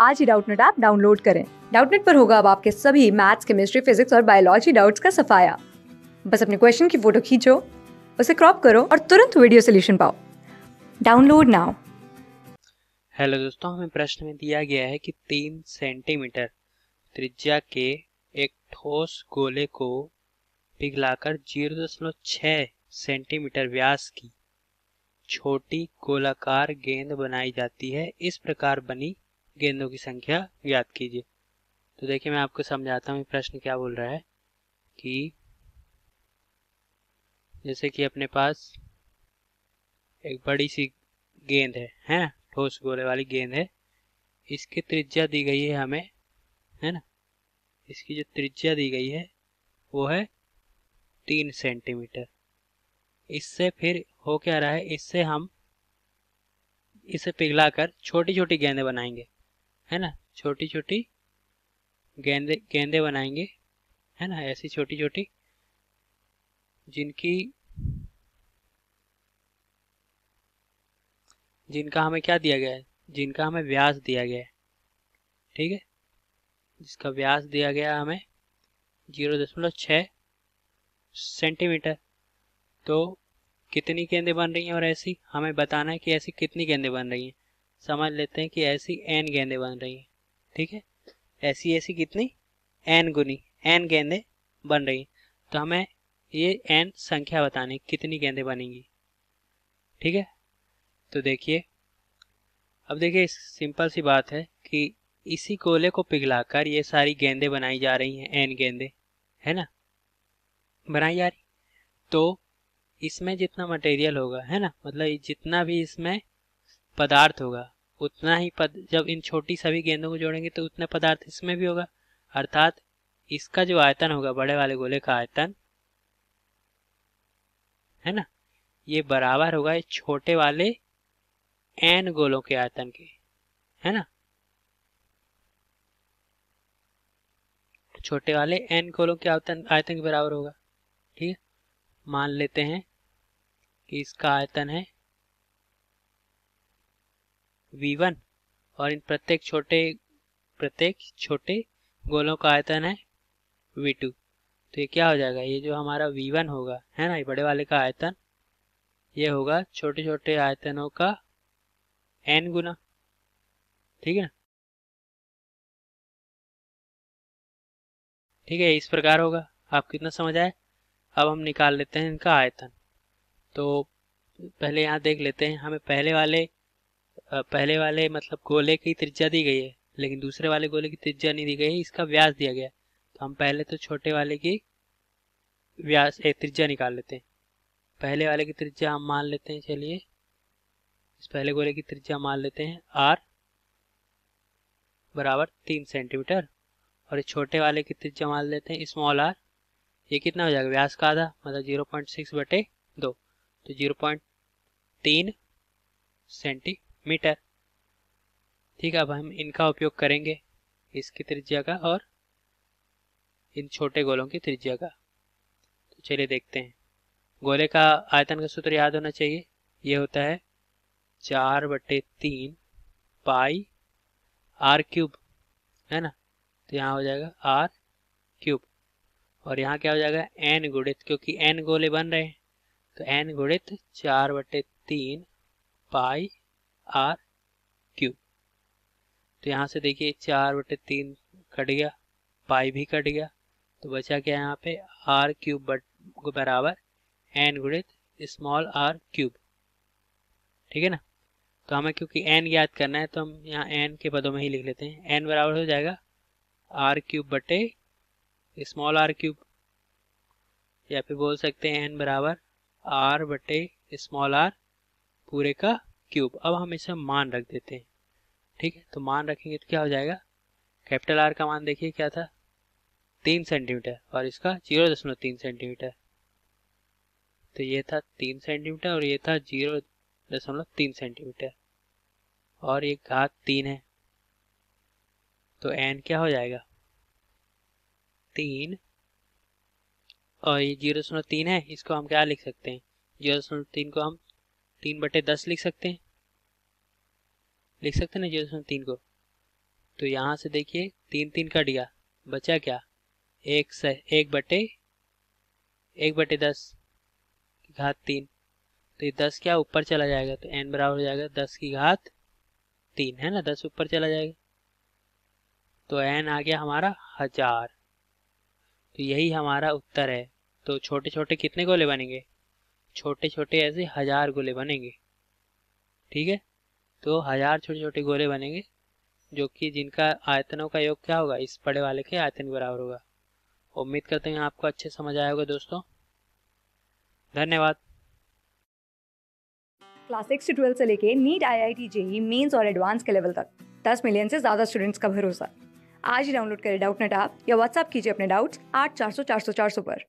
आज ही Doubtnut app download करें। डाउटनेट पर होगा अब आपके सभी मैथ्स, केमिस्ट्री, फिजिक्स और बायोलॉजी डाउट्स का सफाया। बस अपने क्वेश्चन की फ़ोटो खींचो, उसे क्रॉप करो और तुरंत वीडियो सोल्यूशन पाओ। Download now. हेलो दोस्तों, हमें प्रश्न में दिया गया है कि तीन सेंटीमीटर त्रिज्या के एक ठोस गोले को पिघलाकर ज़ीरो दशमलव छः सेंटीमीटर व्यास की छोटी गोलाकार गेंद बनाई जाती है। इस प्रकार बनी गेंदों की संख्या ज्ञात कीजिए। तो देखिए, मैं आपको समझाता हूँ प्रश्न क्या बोल रहा है कि जैसे कि अपने पास एक बड़ी सी गेंद है है? ना ठोस गोले वाली गेंद है। इसकी त्रिज्या दी गई है हमें, है ना? इसकी जो त्रिज्या दी गई है, वो है तीन सेंटीमीटर। इससे फिर हो क्या रहा है? इससे हम, इसे पिघलाकर छोटी छोटी गेंदें बनाएँगे। है ना? छोटी छोटी गेंदे गेंदे बनाएँगे, है ना? ऐसी छोटी छोटी जिनकी, जिनका हमें क्या दिया गया है? जिनका हमें व्यास दिया गया है। ठीक है? जिसका व्यास दिया गया हमें ज़ीरो दशमलव छ सेंटीमीटर। तो कितनी गेंदें बन रही हैं और ऐसी? हमें बताना है कि ऐसी कितनी गेंदें बन रही हैं। समझ लेते हैं कि ऐसी एन गेंदे बन रही हैं। ठीक है? ऐसी ऐसी कितनी? एन गुनी। एन गेंदे बन रही तो हमें ये एन संख्या बतानी कितनी गेंदे बनेंगी। ठीक है? तो देखिए, अब देखिए सिंपल सी बात है कि इसी कोले को पिघलाकर ये सारी गेंदे बनाई जा रही हैं एन गेंदे। है ना? बनाई जा रही। तो इसमें जितना मटेरियल होगा, है ना? मतलब जितना भी इसमें पदार्थ होगा। उतना ही पद, जब इन छोटी सभी गेंदों को जोड़ेंगे तो उतना पदार्थ इसमें भी होगा। अर्थात, इसका जो आयतन होगा, बड़े वाले गोले का आयतन, है ना? ये बराबर होगा इस छोटे वाले एन गोलों के आयतन के, है ना? छोटे वाले एन गोलों के आयतन आयतन के बराबर होगा। ठीक है? मान लेते हैं कि इसका आयतन है V1 और इन प्रत्येक छोटे प्रत्येक छोटे गोलों का आयतन है V2 तो ये क्या हो जाएगा? ये जो हमारा V1 होगा, है ना? ये बड़े वाले का आयतन, ये होगा छोटे छोटे आयतनों का n गुना। ठीक है ठीक है, इस प्रकार होगा। आप कितना समझ आए अब हम निकाल लेते हैं इनका आयतन। तो पहले यहाँ देख लेते हैं, हमें पहले वाले पहले वाले मतलब गोले की त्रिज्या दी गई है, लेकिन दूसरे वाले गोले की त्रिज्या नहीं दी गई है, इसका व्यास दिया गया तो हम पहले तो छोटे वाले की व्यास एक त्रिज्या निकाल लेते हैं। पहले वाले की त्रिज्या हम मान लेते हैं, चलिए। इस पहले गोले की त्रिज्या मान लेते हैं, आर बराबर तीन सेंटीमीटर। और इस छोटे वाले की त्रिज्या मान लेते हैं, स्मॉल आर। ये कितना हो जाएगा? व्यास का आधा मतलब ज़ीरो पॉइंट सिक्स बटे दो। तो ज़ीरो पॉइंट तीन सेंटी मीटर। ठीक है, अब हम इनका उपयोग करेंगे इसकी त्रिज्या का और इन छोटे गोलों की त्रिज्या का। तो चलिए देखते हैं। गोले का आयतन का सूत्र याद होना चाहिए। ये होता है चार बटे तीन पाई आर क्यूब, है ना? तो यहाँ हो जाएगा आर क्यूब। और यहाँ क्या हो जाएगा? एन गुड़ित क्योंकि एन गोले बन रहे हैं। तो एन गुड़ित चार बटे तीन पाई आर क्यूब तो यहाँ से देखिए चार बटे तीन कट गया, पाई भी कट गया तो बचा क्या यहाँ पे? आर क्यूब बट बराबर एन गुणित स्मॉल आर क्यूब ठीक है ना? तो हमें क्योंकि एन याद करना है तो हम यहाँ एन के पदों में ही लिख लेते हैं। एन बराबर हो जाएगा आर क्यूब बटे स्मॉल आर क्यूब या फिर बोल सकते हैं एन बराबर आर बटे स्मॉल आर पूरे का क्यूब अब हम इसे मान रख देते हैं। ठीक है तो मान रखेंगे तो क्या हो जाएगा? कैपिटल आर का मान देखिए क्या था? तीन सेंटीमीटर और इसका ज़ीरो दशमलव तीन सेंटीमीटर तो ये था तीन सेंटीमीटर और ये था ज़ीरो दशमलव तीन सेंटीमीटर और ये घात तीन है। तो एन क्या हो जाएगा? तीन। और ये ज़ीरो दशमलव तीन है, इसको हम क्या लिख सकते हैं? ज़ीरो दशमलव तीन को हम तीन बटे दस लिख सकते हैं। लिख सकते हैं ना ज़ीरो दशमलव तीन को? तो यहाँ से देखिए, तीन तीन कट गया बचा क्या? एक से, एक बटे एक बटे दस घात तीन। तो ये दस क्या? ऊपर चला जाएगा तो एन बराबर हो जाएगा दस की घात तीन, है ना? दस ऊपर चला जाएगा। तो एन आ गया हमारा हज़ार। तो यही हमारा उत्तर है। तो छोटे छोटे कितने गोले बनेंगे? छोटे छोटे ऐसे हज़ार गोले बनेंगे। ठीक है? तो हज़ार छोटे छोटे गोले बनेंगे, जो कि जिनका आयतनों का योग क्या होगा? इस बड़े वाले के आयतन के बराबर होगा। उम्मीद करते हैं आपको अच्छे समझ आया होगा दोस्तों। धन्यवाद। क्लास सिक्स से ट्वेल्थ से लेके NEET I I T JEE mains और एडवांस के लेवल तक, दस मिलियन से ज़्यादा स्टूडेंट्स का भरोसा। आज ही डाउनलोड करें डाउट नेट आप या व्हाट्सअप कीजिए अपने डाउट्स आठ चार सौ चार सौ चार सौ पर।